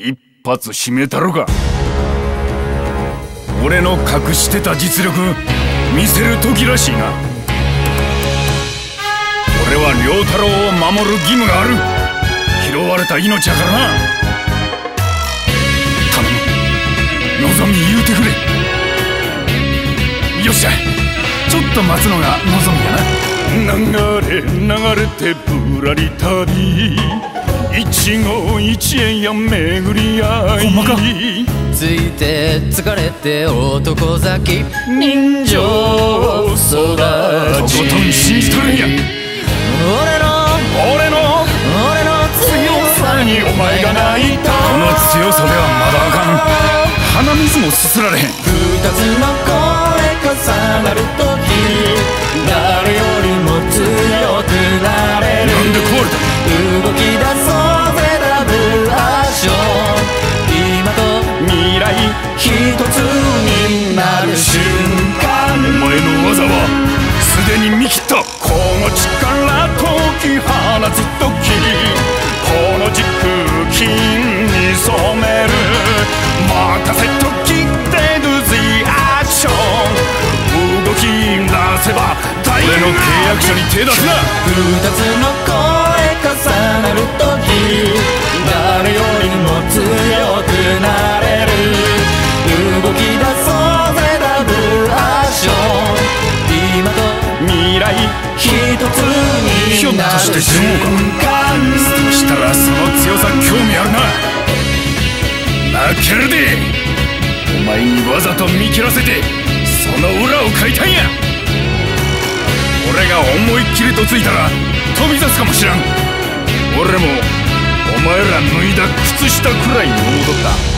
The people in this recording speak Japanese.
一発締めたろか。俺の隠してた実力見せる時らしいな。俺は良太郎を守る義務がある。拾われた命やからな。頼む。望み言うてくれ。よっしゃ。ちょっと待つのが望みやな。流れ流れてぶらり旅。一期一会や巡り合い。ほんまか。ついて疲れて男咲き人情育ち。とことん信じとるんや。俺の。俺の。俺の強さにお前が泣いた。この強さではまだあかん。鼻水もすすられへんン動き出せば俺の契約書に手出すな二つの声重なる時誰よりも強くなれる。動き出そうぜダブルアクション今と未来一つにひょっとして瞬間そしたらその強さ興味あるな負けるでお前にわざと見切らせてが思いっきりとついたら飛び出すかもしらん。俺もお前ら脱いだ靴下くらいに戻った。